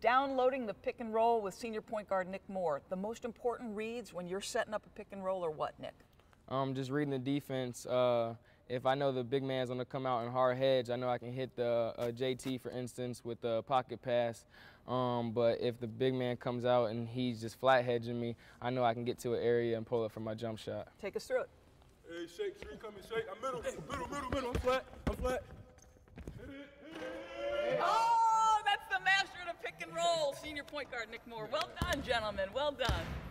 Downloading the pick and roll with senior point guard Nic Moore. The most important reads when you're setting up a pick and roll are what, Nic? Um, just reading the defense. Uh, if I know the big man's going to come out in hard hedge, I know I can hit the uh, JT, for instance, with the pocket pass. Um, but if the big man comes out and he's just flat hedging me, I know I can get to an area and pull it for my jump shot. Take us through it. Hey, shake, three coming, shake. I'm middle, middle, middle, middle. I'm flat, I'm flat. Oh, that's the master of the pick and roll, senior point guard Nic Moore. Well done, gentlemen. Well done.